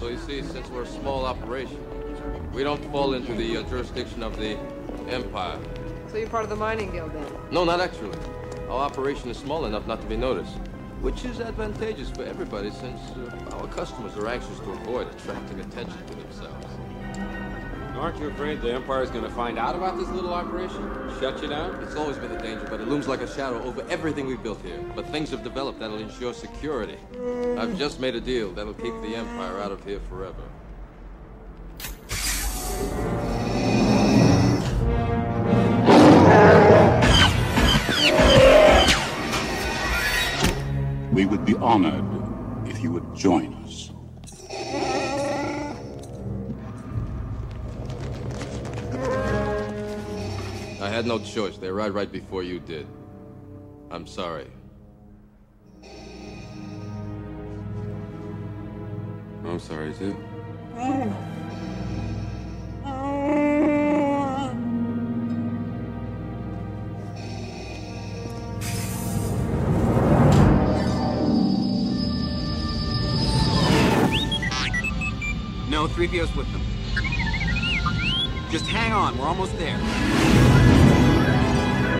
So you see, since we're a small operation, we don't fall into the uh, jurisdiction of the Empire. So you're part of the mining guild then? No, not actually. Our operation is small enough not to be noticed, which is advantageous for everybody since uh, our customers are anxious to avoid attracting attention to themselves. Aren't you afraid the Empire's gonna find out about this little operation? Shut you down? It's always been a danger, but it looms like a shadow over everything we've built here. But things have developed that'll ensure security. I've just made a deal that'll keep the Empire out of here forever. We would be honored if you would join us. I had no choice. They arrived right before you did. I'm sorry. I'm sorry, too. No, 3PO's with them. Just hang on, we're almost there.